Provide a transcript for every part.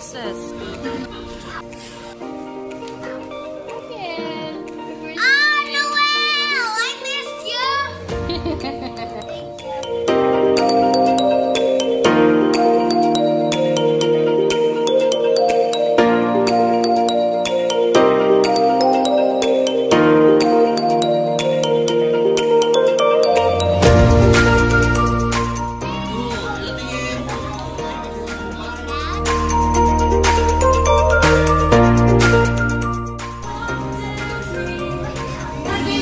success.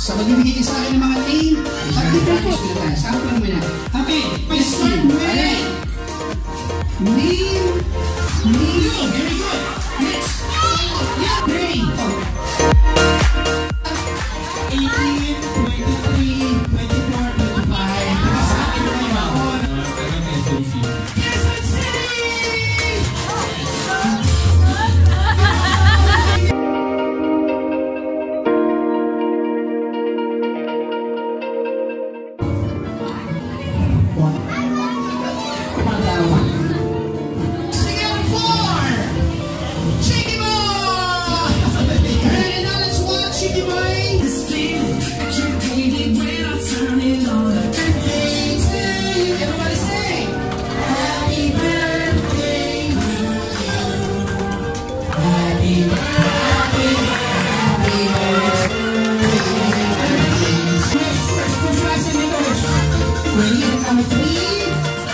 sa pagbibigay niya sa akin ng mga name. At i-practice ko na tayo. Stop lang muna. Okay, question ready. Name. Neo. Very good. Next. Yeah, brain. Oh. 18, 23, 24, 25. Sa akin na. Yes, I'm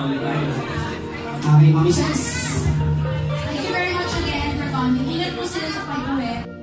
Okay, Mami Thank you very much again for coming. Ingat po sila sa pag-uwi.